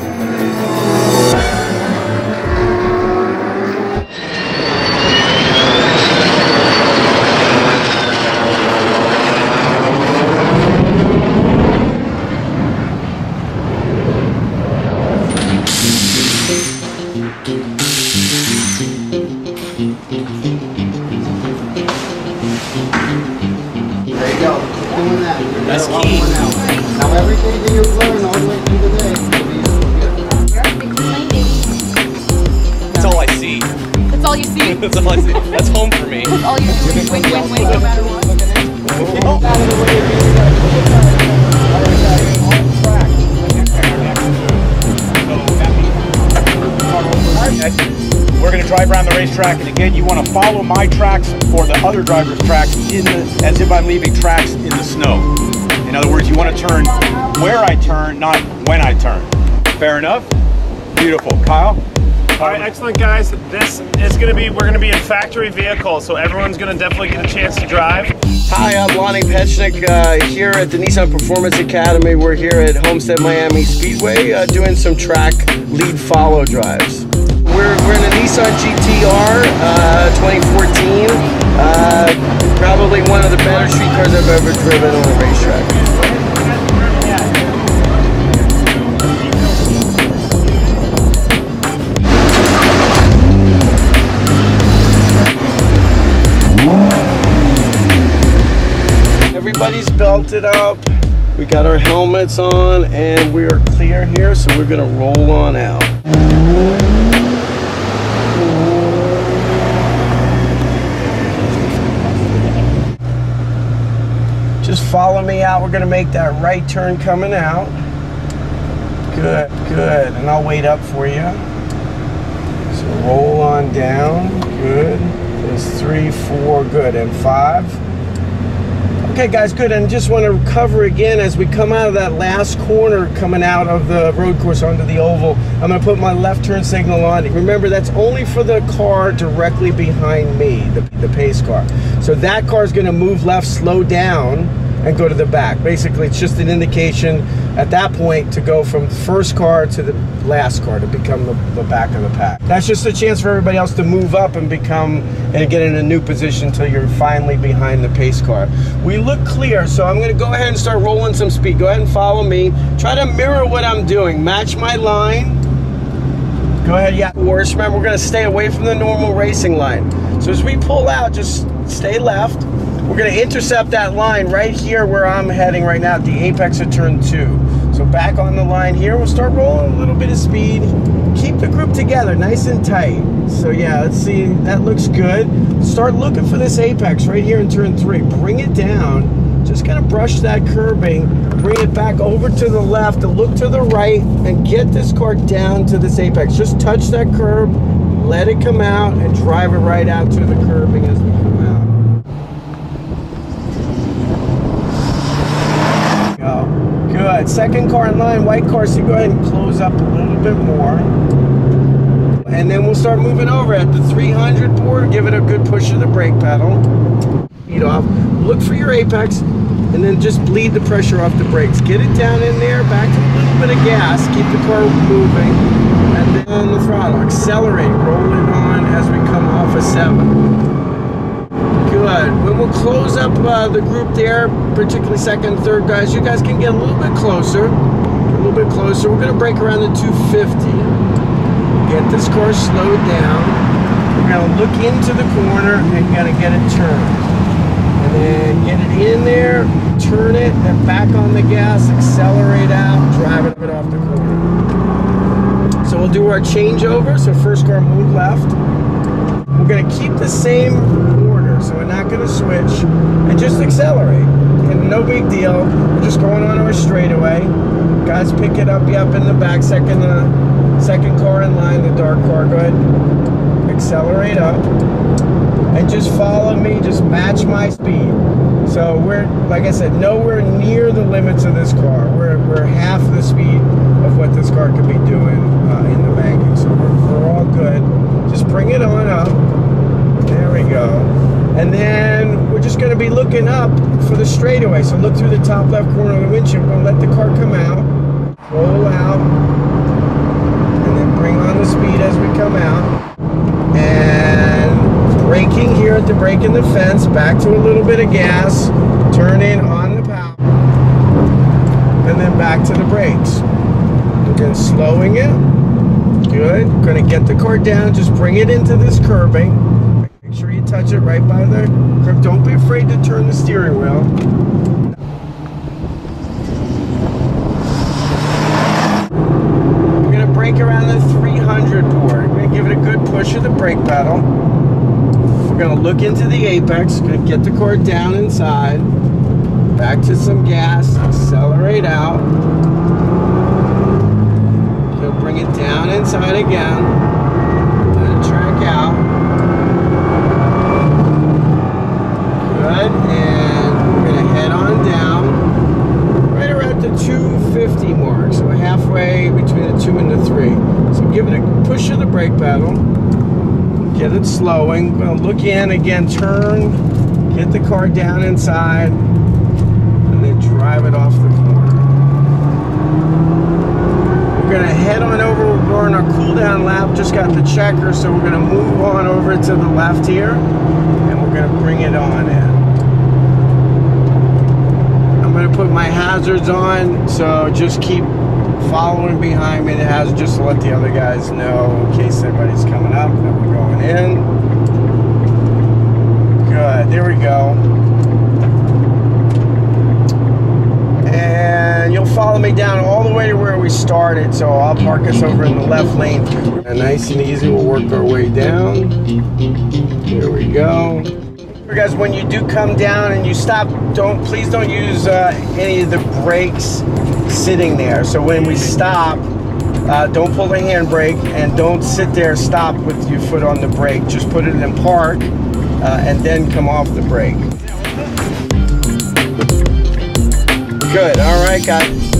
There racetrack, and again, you want to follow my tracks or the other driver's tracks in the, as if I'm leaving tracks in the snow. In other words, you want to turn where I turn, not when I turn. Fair enough? Beautiful. Kyle? All right, excellent, guys. This is going to be, we're going to be in factory vehicles, so everyone's going to definitely get a chance to drive. Hi, I'm Lonnie Petchnik uh, here at the Nismo Performance Academy. We're here at Homestead Miami Speedway uh, doing some track lead follow drives. Nissan GTR uh, 2014. Uh, probably one of the better street cars I've ever driven on a racetrack. Everybody's belted up. We got our helmets on and we are clear here, so we're gonna roll on out. Follow me out. We're gonna make that right turn coming out. Good, good. And I'll wait up for you. So roll on down. Good. There's three, four, good. And five. Okay, guys, good. And just want to cover again as we come out of that last corner coming out of the road course onto the oval. I'm going to put my left turn signal on. Remember, that's only for the car directly behind me, the, the pace car. So that car is going to move left, slow down, and go to the back. Basically, it's just an indication at that point to go from first car to the last car to become the, the back of the pack. That's just a chance for everybody else to move up and become and get in a new position until you're finally behind the pace car. We look clear, so I'm going to go ahead and start rolling some speed. Go ahead and follow me. Try to mirror what I'm doing. Match my line. Go ahead, yeah. Worse, remember, we're going to stay away from the normal racing line. So as we pull out, just stay left. We're going to intercept that line right here where I'm heading right now at the apex of turn two. So back on the line here, we'll start rolling a little bit of speed. Keep the group together, nice and tight. So yeah, let's see, that looks good. Start looking for this apex right here in turn three. Bring it down, just gonna brush that curbing, bring it back over to the left look to the right and get this car down to this apex. Just touch that curb, let it come out and drive it right out to the curbing as we come out. Go. Good. Second car in line, white car. So you go ahead and close up a little bit more. And then we'll start moving over at the 300 board. Give it a good push of the brake pedal. Feet off. Look for your apex. And then just bleed the pressure off the brakes. Get it down in there. Back to a little bit of gas. Keep the car moving. And then on the throttle. Accelerate. Roll it on as we come off a 7. Good. When we'll close up uh, the group there, particularly second, third guys, you guys can get a little bit closer. A little bit closer. We're going to break around the 250. Get this car slowed down. We're going to look into the corner and going to get it turned. And then get it in there, turn it, then back on the gas, accelerate out, drive it a bit off the corner. So we'll do our changeover. So first car move left. We're going to keep the same order, so we're not going to switch, and just accelerate. And no big deal. We're just going on our straightaway. Guys, pick it up. yep, in the back. Second, uh, second car in line, the dark car. Go ahead, accelerate up, and just follow me. Just match my speed. So we're, like I said, nowhere near the limits of this car. We're, we're half the speed of what this car could be doing uh, in the banking. So we're, we're all good. Just bring it on up. There we go. And then we're just going to be looking up for the straightaway. So look through the top left corner of the windshield. We're going to let the car come out. Roll out. And then bring on the speed as we come out. And braking here at the break in the fence, back to a little bit of gas, turning on the power, and then back to the brakes. Again, slowing it. Good. Gonna get the car down, just bring it into this curbing. Touch it right by the curb. Don't be afraid to turn the steering wheel. We're gonna brake around the 300 board. We're gonna give it a good push of the brake pedal. We're gonna look into the apex. Gonna get the car down inside. Back to some gas. Accelerate out. Gonna bring it down inside again. Let it track out. Good. And we're gonna head on down right around the 250 mark. So we're halfway between the two and the three. So give it a push of the brake pedal. Get it slowing. Gonna look in again, turn, get the car down inside, and then drive it off the corner. We're gonna head on over. We're going our cool down lap. Just got the checker, so we're gonna move on over to the left here, and we're gonna bring it on in. I'm gonna put my hazards on, so just keep following behind me. The hazard just to let the other guys know in case anybody's coming up that we're going in. Good. There we go. And you'll follow me down all the way to where we started. So I'll park us over in the left lane. And nice and easy, we'll work our way down. Here we go. Guys, when you do come down and you stop, don't please don't use uh, any of the brakes sitting there. So when we stop, uh, don't pull the handbrake and don't sit there stop with your foot on the brake. Just put it in park uh, and then come off the brake. Good. All right, guys.